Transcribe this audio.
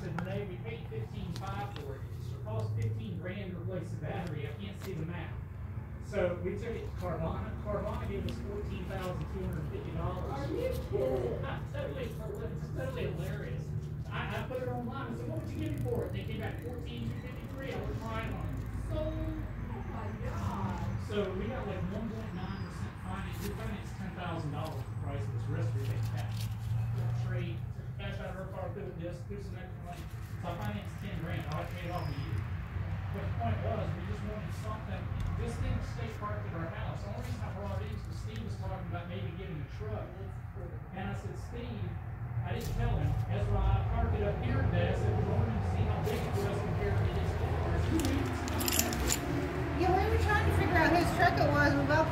said, Renee, we paid fifteen five for it, it cost fifteen grand to replace the battery, I can't see the map. So we took it to Carvana, Carvana gave us fourteen thousand two hundred fifty dollars. Are you kidding? Totally, it's totally hilarious. I, I put it online, I said, what would you give me for it? They came back fourteen two fifty-three, I was crying on it. So, Oh my God. so we got like one point nine percent finance, we financed ten thousand dollars the price of this risk rebate cash. Trade, cash out of her car, put this, do some extra money, so I financed ten grand, I paid it off in a year. But the point was, we just wanted something, this thing stayed parked at our house, the only reason I brought it is because Steve was talking about maybe getting a truck. And I said, Steve, I didn't tell him, that's why I parked it up here today, I said, we're going to see how big it was compared to. Two weeks. Yeah, we were trying to figure out whose truck it was, we both